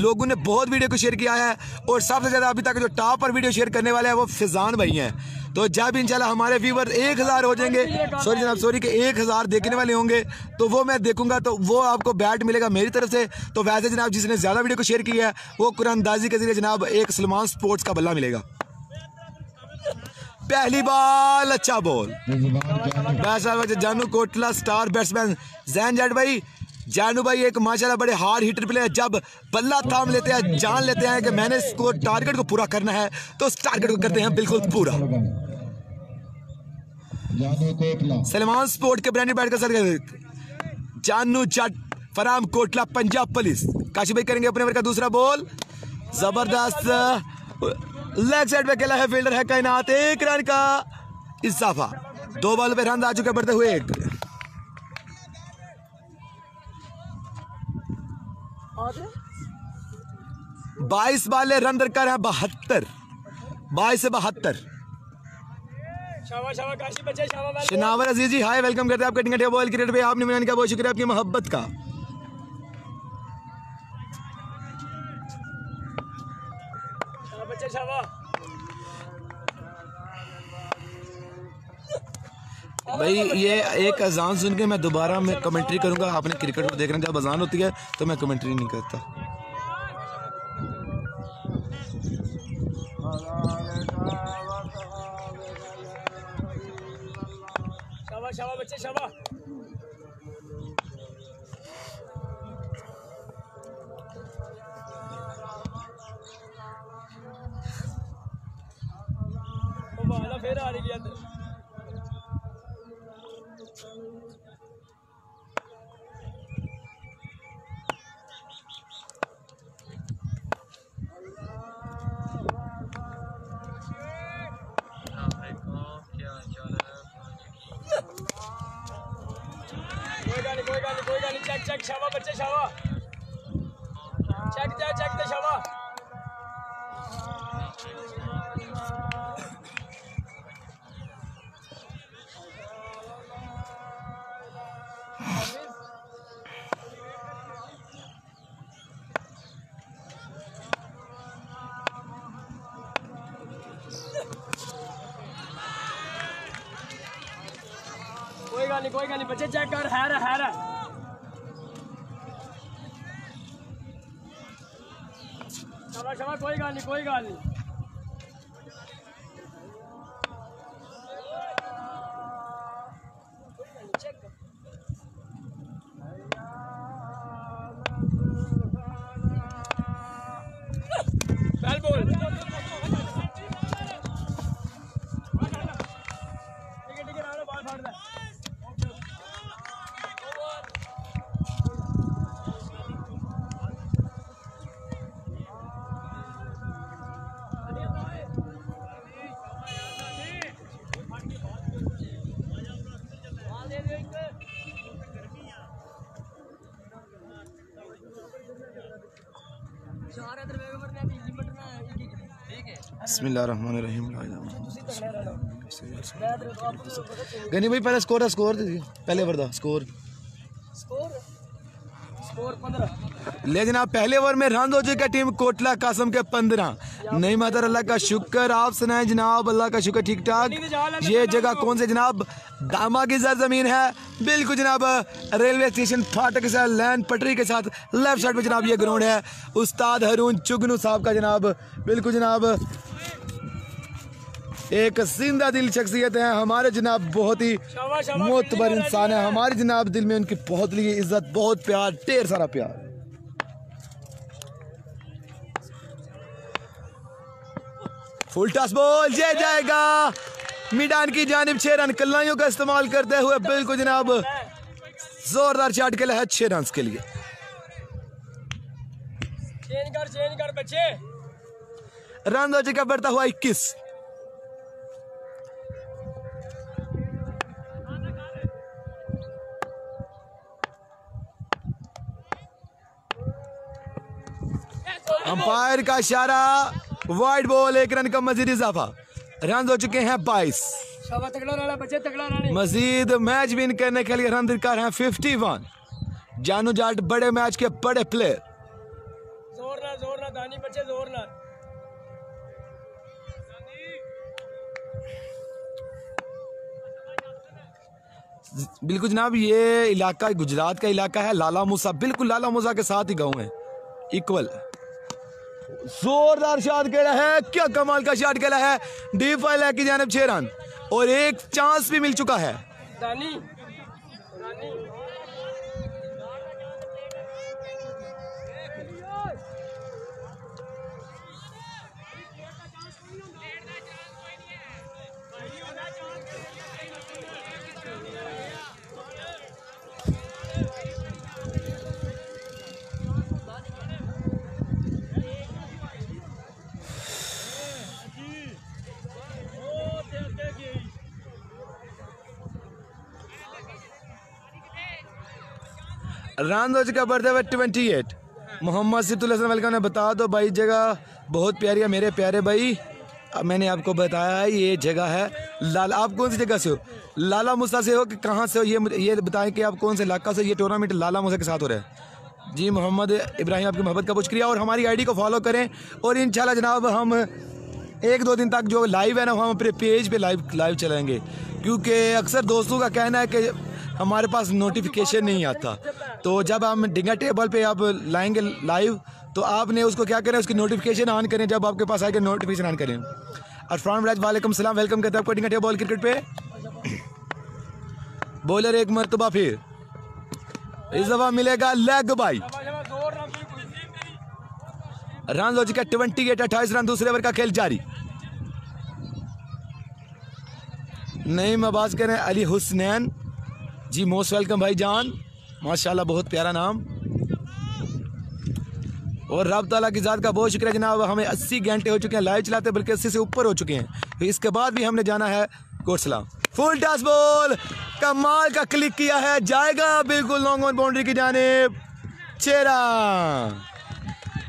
लोगों ने बहुत वीडियो को शेयर किया है और सबसे ज़्यादा अभी तक जो टॉप पर वीडियो शेयर करने वाले हैं वो फिजान भाई हैं। तो जब इंशाल्लाह हमारे व्यूवर एक हज़ार हो जाएँगे सॉरी जनाब सॉरी के एक हज़ार देखने वाले होंगे तो वो मैं देखूँगा तो वो आपको बैट मिलेगा मेरी तरफ़ से। तो वैसे जनाब जिसने ज़्यादा वीडियो को शेयर किया है वो कुरानदाजी के ज़रिए जनाब एक सलमान स्पोर्ट्स का बल्ला मिलेगा। पहली बॉल अच्छा ball Janu Kotla star batsman Zain Jat भाई जानू भाई एक माशाल्लाह बड़े हार्ड हिटर प्लेयर जब बल्ला थाम लेते हैं, जान लेते हैं कि मैंने इसको टारगेट को पूरा करना है तो उस टारगेट को करते हैं बिल्कुल पूरा। सलमान स्पोर्ट के ब्रांडेड बैट का जानू जट फराम कोटला, पंजाब पुलिस। काशी भाई करेंगे अपने का दूसरा बॉल। ज़बरदस्त। लेग साइड पे खेला है, फील्डर है कायनात, एक रन का इजाफा। दो बॉल पे रन आ चुके बढ़ते हुए। एक बाईस वाले रन दरकार है बहत्तर। बाईस से बहत्तर। शनावर अज़ीज़ जी हाय वेलकम करते हैं आपका टिकट बॉल क्रिकेट पे। आपने मिलाने का बहुत शुक्रिया आपकी मोहब्बत का। भाई, ये एक अजान सुन के मैं दोबारा मैं कमेंट्री करूँगा। आपने क्रिकेट को देखना जब अजान होती है तो मैं कमेंट्री नहीं करता। शाबा बच्चे गल कोई गल बच्चे चेक कर, हैर है है। शाबाश शाबाश कोई गल नहीं, कोई गल नहीं बैल बोल ठीक है ठीक है राणा बॉल फाड़ दे बिस्मिल्लाहिर्रहमानिर्रहीम। गनी भाई, पहले स्कोर स्कोर दीजिए। पहले ओवर दा स्कोर ले जनाब, पहले ओवर में रन हो चुका टीम कोटला कासम के पंद्रह। नहीं मातर, अल्लाह का शुक्र, आप सुनाए जनाब, अल्लाह का शुक्र ठीक ठाक ये जगह कौन से जनाब? दामा की ज़मीन है। बिल्कुल जनाब, रेलवे स्टेशन फाटक से लैंड पटरी के साथ लेफ़्ट साइड में जनाब ये ग्राउंड है। उस्ताद हरून चुगनू साहब का जनाब, बिल्कुल जनाब एक ज़िंदा दिल शख्सियत है। हमारे जनाब बहुत ही मोतबर इंसान है। हमारे जनाब दिल में उनकी बहुत लिए इज़्ज़त बहुत प्यार ढेर सारा प्यार। फुल टॉस बॉल ये जाएगा मैदान की जानिब छह रन कलाइयों का इस्तेमाल करते हुए बिल्कुल जनाब जोरदार चाट के लिए है छह रन के लिए। चेंज कर चेंज कर बच्चे। रन हो चुका बढ़ता हुआ इक्कीस। अंपायर का इशारा वाइड बॉल एक रन का मजीद इजाफा। रन हो चुके हैं बाईस। मजीद मैच विन करने के लिए रन दरकार हैं फिफ्टी वन जानू जाट बड़े मैच के बड़े प्लेयर ज़ोर ना ज़ोर ना दानी बच्चे ज़ोर ना बिल्कुल जनाब ये इलाका गुजरात का इलाका है लाला मूसा। बिल्कुल लाला मूसा के साथ ही गाँव है। इक्वल जोरदार शॉट खेला है। क्या कमाल का शॉट खेला है। डी फ़ाइल की जानब छह रन। और एक चांस भी मिल चुका है। दानी दानी रन हो चुका बढ़ते हुए twenty eight Mohammad Siddul Hasan welcome ने बता दो भाई, जगह बहुत प्यारी है, मेरे प्यारे भाई। अब मैंने आपको बताया है, ये जगह है। लाल, आप कौन सी जगह से हो? लाला मूसा से हो कि कहाँ से हो? ये ये बताएँ कि आप कौन से इलाका से ये टूर्नामेंट लाला मूसा के साथ हो रहा है। जी, मोहम्मद इब्राहिम, आपकी मोहब्बत का शुक्रिया। और हमारी आईडी को फॉलो करें। और इंशाल्लाह जनाब, हम एक दो दिन तक जो लाइव है ना, हम अपने पेज पे लाइव लाइव चलाएँगे। क्योंकि अक्सर दोस्तों का कहना है कि हमारे पास नोटिफिकेशन नहीं आता। तो जब हम डिंगा टेबल पे आप लाएँगे लाइव तो आपने उसको क्या करें? उसकी नोटिफिकेशन ऑन करें, जब आपके पास आएगा नोटिफिकेशन ऑन करें। अरफान राज, वालेकुम सलाम वेलकम करते हैं आपको डिंगा टेबल क्रिकेट पे। बॉलर एक मरतबा फिर। इस दफ़ा मिलेगा लेग बाई रन हो चुका ट्वेंटी एट अट्ठाईस रन, दूसरे ओवर का खेल जारी। नईम आवाज़ करें अली हुसनैन जी मोस्ट वेलकम भाई जान। माशाल्लाह, बहुत प्यारा नाम। और रब ताला की ज़ात का बहुत शुक्रिया जनाब। हमें 80 घंटे हो चुके हैं लाइव चलाते, बल्कि 80 से ऊपर हो चुके हैं। तो इसके बाद भी हमने जाना है कोटसला फुल टॉस बॉल कमाल का क्लिक किया है। जाएगा बिल्कुल लॉन्ग ऑन बाउंड्री की जानेब। चेरा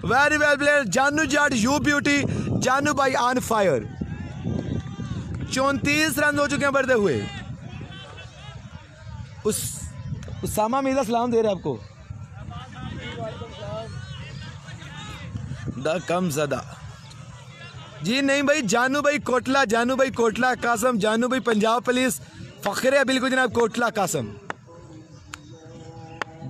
very well player Janu Jat you beauty जानू भाई ऑन फायर चौंतीस रन हो चुके हैं बढ़ते हुए। उस, उसामा मिर्ज़ा सलाम दे रहे आपको। द कम जदा। जी नहीं भाई जानू भाई कोटला जानू भाई कोटला कासम जानू भाई पंजाब पुलिस, फखर है बिल्कुल जनाब कोटला कासम।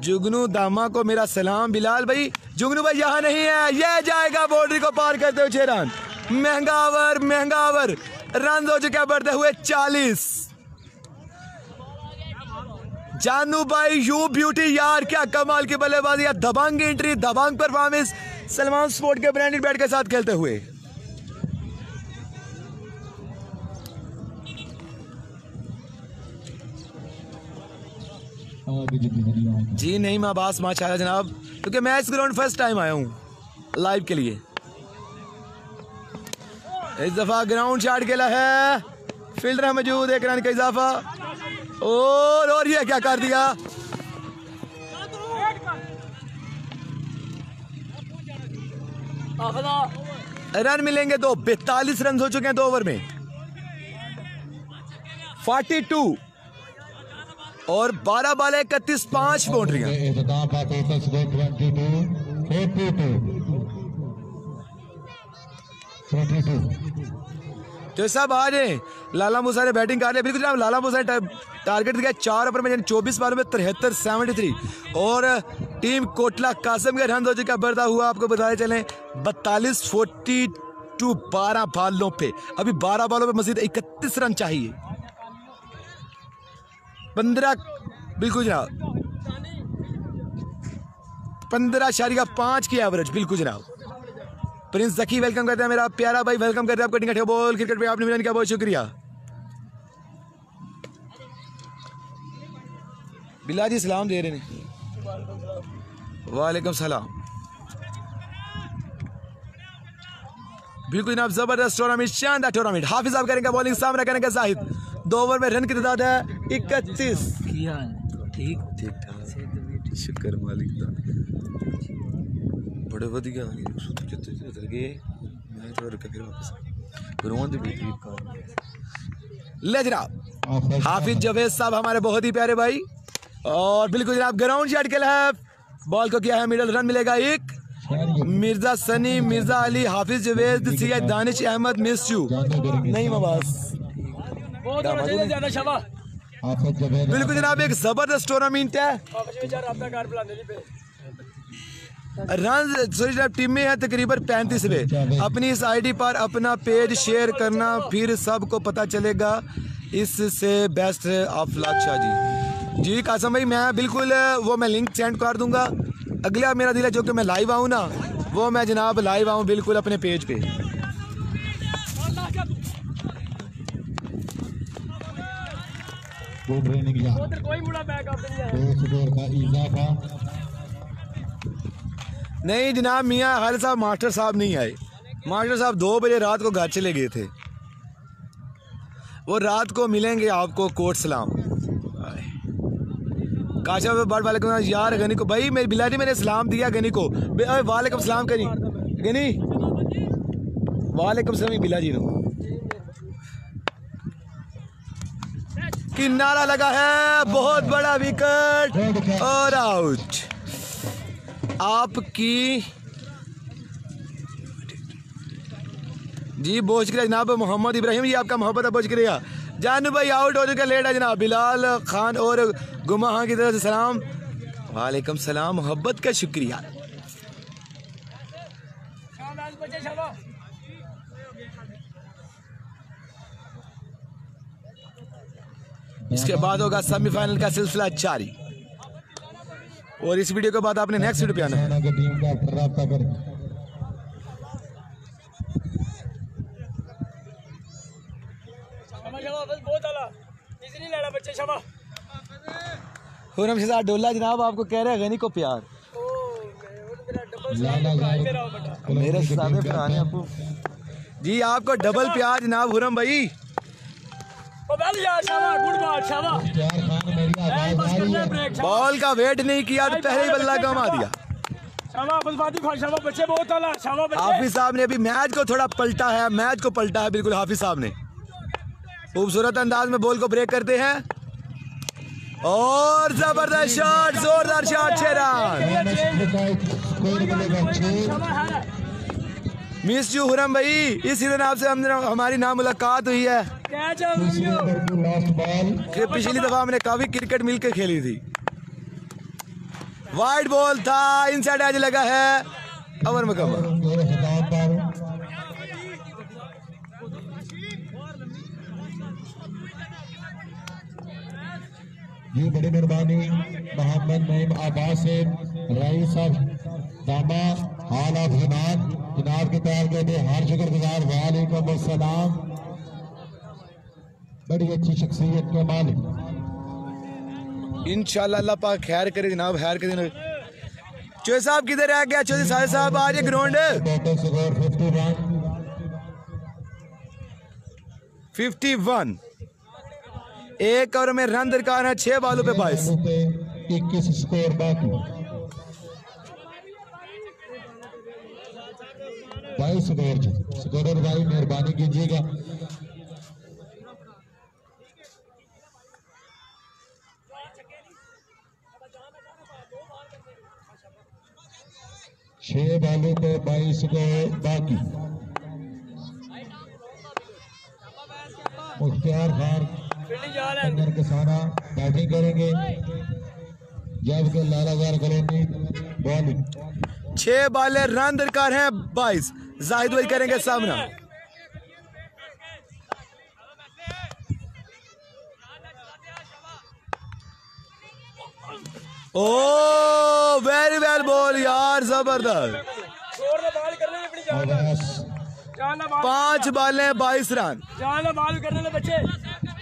जुगनू दामा को मेरा सलाम, बिलाल भाई। जुगनू भाई यहाँ नहीं है ये जाएगा बाउंड्री को पार करते हुए छह रन महँगा ओवर। रन हो चुके बढ़ते हुए चालीस। जानू भाई यू ब्यूटी यार, क्या कमाल की बल्लेबाजी है दबंग एंट्री दबंग परफॉर्मेंस सलमान स्पोर्ट के ब्रांडेड बैट के साथ खेलते हुए। जी नहीं, मैं माच आया जनाब, क्योंकि मैं इस ग्राउंड फ़र्स्ट टाइम आया हूँ लाइव के लिए। इस दफ़ा ग्राउंड चार्ट खेला है फील्डर मौजूद, एक रन का इजाफा। और और ये क्या कर दिया? रन मिलेंगे दो बैतालीस रन हो चुके हैं दो ओवर में। 42 और 12 बाल इकतीस पाँच बाउंड्रियाँ इख्तिताम का तो सब आ जाए लाला मूसा ने बैटिंग कर लिया बिल्कुल जनाब, लाला मूसा ने टारगेट दिया चार ओवर में चौबीस बालों में तिहत्तर सेवेंटी थ्री और, टीम कोटला कासम के रन हो चुका बढ़ता हुआ, आपको बताए चलें। बतालीस फोर्टी टू बारह बालों पे। अभी बारह बालों पे मजीद इकतीस रन चाहिए। पंद्रह, बिल्कुल जनाब। पंद्रह शारिका पाँच की एवरेज, बिल्कुल जनाब। प्रिंस जकी वेलकम करते हैं मेरा प्यारा भाई वेलकम करते हैं आपको बॉल। क्रिकेट पे आपने मिलन किया बहुत शुक्रिया। बिला जी सलाम दे रहे हैं। वालेकुम सलाम। बिल्कुल जनाब ज़बरदस्त टूर्नामेंट शानदार टूर्नामेंट हाफिज साहब करेंगे बॉलिंग सामने करेंगे जाहिद दो ओवर में रन की तादाद है इकतीस। ठीक ठीक ठाक। शुक्र मालिक। दा बड़े ਵਧੀਆ ਆ ਗਏ ਸੁੱਤ ਕਿੱਥੇ ਚਲ ਗਏ ਮੈਂ ਥੋੜਾ ਰੁਕ ਕੇ ਫਿਰ ਵਾਪਸ ग्राउंड भी ठीक कर ले जनाब हाफिज जवेद साहब हमारे बहुत ही प्यारे भाई और बिल्कुल जनाब ग्राउंड शॉट खेला है बॉल को किया है मिडल रन मिलेगा एक मिर्जा सनी मिर्जा अली हाफिज जवेद सी दानिश अहमद मिस यू नहीं मबास बहुत होना चाहिए ज्यादा शबा आफत जवेद बिल्कुल जनाब एक जबरदस्त टूर्नामेंट है रन सॉरी जनाब टीम में है तकरीबन पैंतीस पे अपनी इस आईडी पर अपना पेज शेयर करना फिर सबको पता चलेगा। इससे बेस्ट ऑफ़ लाक्षा जी। जी कासम भाई मैं बिल्कुल वो मैं लिंक सेंड कर दूँगा। अगला मेरा दिल है जो कि मैं लाइव आऊँ ना वो मैं जनाब लाइव आऊँ बिल्कुल अपने पेज पे। गुड ट्रेनिंग या उधर कोई मुड़ा बैक आप नहीं आया दो स्कोर का इजाफा नहीं जनाब मियाँ हाल साहब, मास्टर साहब नहीं आए। मास्टर साहब दो बजे रात को घर चले गए थे। वो रात को मिलेंगे आपको कोट सलाम। काशा बड़ वाले को यार गनी को, भाई मेरी बिलाटी मैंने सलाम दिया गनी को। वालेकुम सलाम करी। गनी, वालेकुम सलाम बिला जी किनारा लगा है, बहुत बड़ा विकेट। और आउट। आपकी जी बहुत शुक्रिया जनाब मोहम्मद इब्राहिम जी, आपका मोहब्बत बहुत शुक्रिया जानू भाई आउट हो चुके लेट है जनाब। बिलाल खान और गुमा खान की तरफ़ से सलाम। वालेकुम सलाम, मोहब्बत का शुक्रिया। इसके बाद होगा सेमीफाइनल का सिलसिला जारी। और इस वीडियो के बाद आपने नेक्स्ट वीडियो पे आना। है हुरम शहजाद डोला जनाब आपको कह रहे हैं गनी को प्यार। मेरा पुराने आपको। जी आपको डबल प्यार जनाब हुरम भाई। बॉल का वेट नहीं किया तो पहले ही बल्ला गमा दिया। हाफिज साहब ने अभी मैच को थोड़ा पलटा है मैच को पलटा है बिल्कुल हाफिज साहब ने। खूबसूरत अंदाज में बॉल को ब्रेक करते हैं। और ज़बरदस्त शॉट जोरदार शॉट छह रन। मिस यू हुरम भाई इस सीज़न आपसे हमने हमारी ना मुलाकात हुई है। कैच है तीसरे वीडियो ओवर की लास्ट बॉल कि पिछली दफ़ा हमने काफ़ी क्रिकेट मिलकर खेली थी। वाइड बॉल था इनसाइड आज लगा है। अवर मुकम्मल मेरे हिसाब पर जी बड़ी मेहरबानी। मोहम्मद नईम अब्बास से रईस साहब दामा। हाल ऑफ़ जनाब के तौर के लिए हार शुक्रगुजार वालेकुम अस्सलाम बड़ी अच्छी शख्सियत के मालिक। पाक खैर करे जनाब खैर के दिन चौधरी साहब किधर रह गया? चौधरी साहब साहब आ रही ग्राउंड। फिफ्टी वन एक ओवर में रन दरकार है छह बालों पे बाईस। इक्कीस स्कोर बाकी। बाईस स्कोर स्कोरर भाई, मेहरबानी कीजिएगा। छह बालों पे बाईस स्कोर बाकी। मुख्तियार खान फील्डिंग जा रहा अंदर के सारा बैटिंग करेंगे। जबकि लालावार कॉलोनी, बॉलिंग। छह बाले रन दरकार हैं, बाईस। जाहिद भाई करेंगे सामना। ओ वेरी वेल बॉल यार ज़बरदस्त। पाँच बाले बाईस रन। करने बच्चे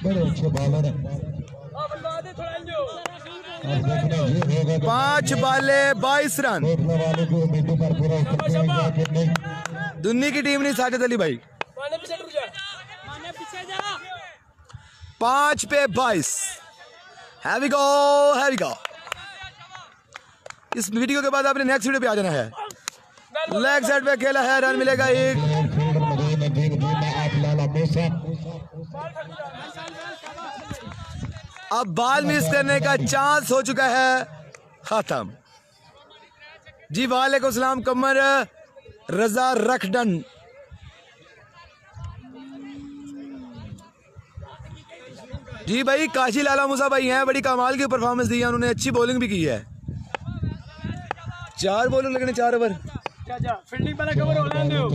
बड़े अच्छे बॉलर हैं। पाँच बाले बाईस रन। वालों की उम्मीदों पर पूरा उतरते कि नहीं दुन्नी की टीम नहीं साजिद अली भाई। माने पीछे रुक जा। माने पीछे जा। पाँच पे बाईस। हैवी गो हैवी गो इस वीडियो के बाद आपने नेक्स्ट वीडियो पे आ जाना है। लेग साइड पे खेला है रन मिलेगा एक। अब बॉल मिस करने का चांस हो चुका है। खत्म। जी वालेकुम सलाम कमर। रजा रखडन। जी भाई काशी लाला मूसा भाई हैं बड़ी कमाल की परफॉर्मेंस दी है उन्होंने अच्छी बॉलिंग भी की है। चार बॉलिंग लगने चार ओवर हो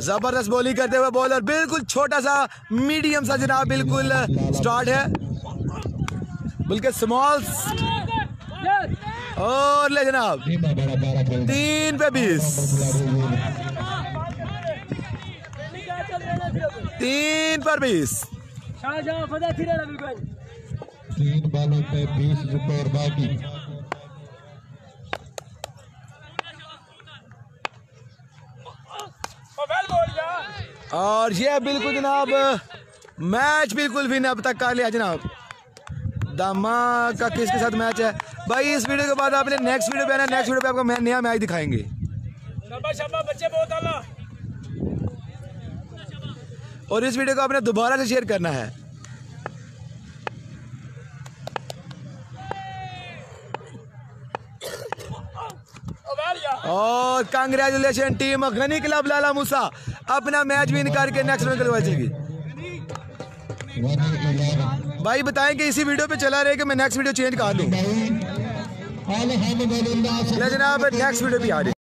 ज़बरदस्त बॉलिंग करते हुए बॉलर बिल्कुल छोटा सा मीडियम सा जनाब बिल्कुल स्टार्ट है। बल्कि स्मॉल और ले जनाब। तीन पे बीस। ना तीन पर बीस। ना तीन बालों पे बीस बाकी वेल बॉल जा और ये बिल्कुल जनाब, मैच बिल्कुल विन अब तक कर लिया जनाब। दामा का किसके साथ मैच है? भाई इस वीडियो के बाद आपने नेक्स्ट वीडियो पे आना नेक्स्ट वीडियो पे आपको मैं नया मैच दिखाएँगे। बच्चे बहुत आला। और इस वीडियो को आपने दोबारा से शेयर करना है। और congratulation team Ghani club Lala Musa. अपना मैच विन करके नेक्स्ट राउंड करवा इलेवन भाई बताएँ कि इसी वीडियो पे चला रहे कि मैं नेक्स्ट वीडियो चेंज कर लूँ भाई जनाब नेक्स्ट वीडियो भी आ रही